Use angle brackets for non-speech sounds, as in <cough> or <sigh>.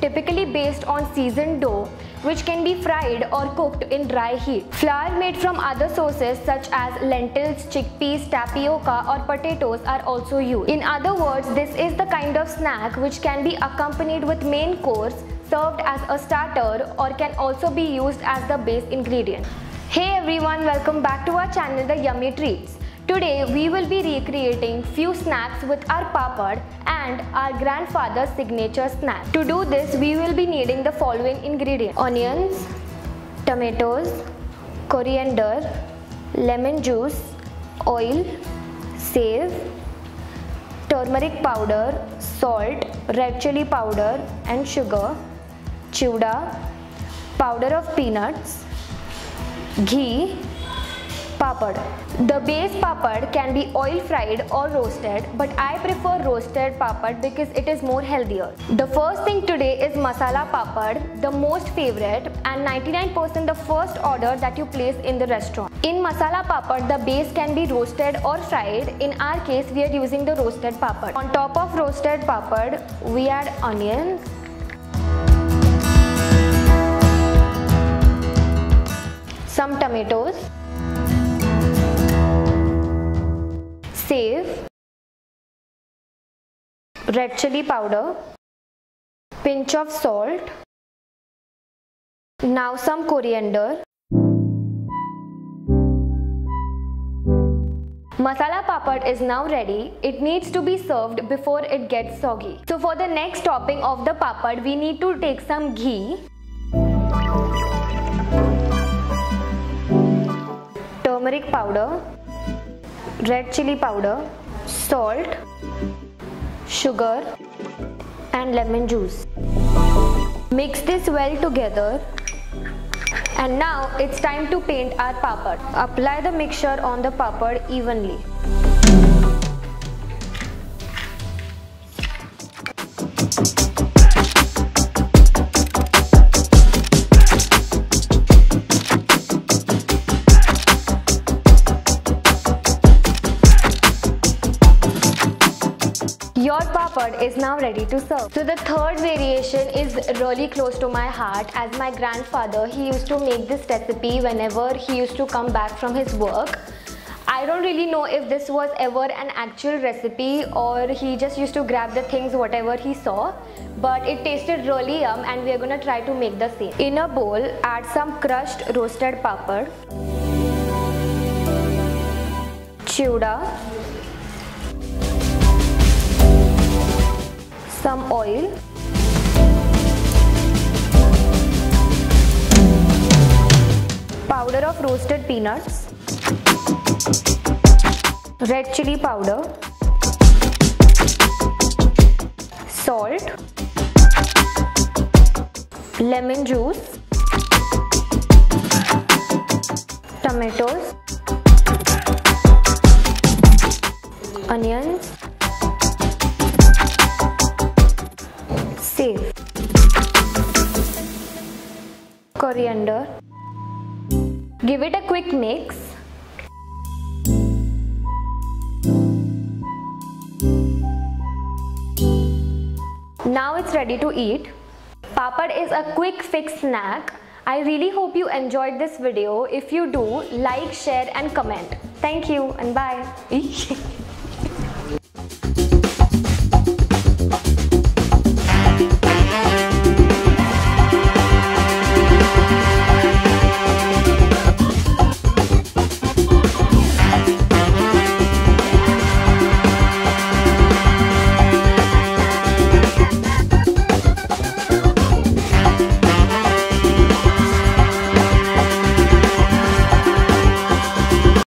typically based on seasoned dough which can be fried or cooked in dry heat. Flour made from other sources such as lentils, chickpeas, tapioca or potatoes are also used. In other words, this is the kind of snack which can be accompanied with main course, served as a starter or can also be used as the base ingredient. Hey everyone, welcome back to our channel The Yummy Treats. Today we will be recreating few snacks with our papad and our grandfather's signature snack. To do this we will be needing the following ingredients. Onions, tomatoes, coriander, lemon juice, oil, sev, turmeric powder, salt, red chili powder and sugar, chuda, powder of peanuts, ghee, Papad. The base papad can be oil fried or roasted but I prefer roasted papad because it is more healthier. The first thing today is masala papad, the most favorite and 99% the first order that you place in the restaurant. In masala papad, the base can be roasted or fried. In our case, we are using the roasted papad. On top of roasted papad, we add onions, some tomatoes, sev, red chili powder, pinch of salt, now some coriander, Masala papad is now ready. It needs to be served before it gets soggy. So for the next topping of the papad, we need to take some ghee, turmeric powder, red chili powder, salt, sugar and lemon juice. Mix this well together and now it's time to paint our papad. Apply the mixture on the papad evenly. Your papad is now ready to serve. So the third variation is really close to my heart as my grandfather he used to make this recipe whenever he used to come back from his work. I don't really know if this was ever an actual recipe or he just used to grab the things whatever he saw but it tasted really yum and we are gonna try to make the same. In a bowl add some crushed roasted papad, chuda, some oil, powder of roasted peanuts, red chili powder, salt, lemon juice, tomatoes, onions, sev, coriander, give it a quick mix Now it's ready to eat. Papad is a quick fix snack. I really hope you enjoyed this video. If you do, like, share and comment. Thank you and bye. <laughs>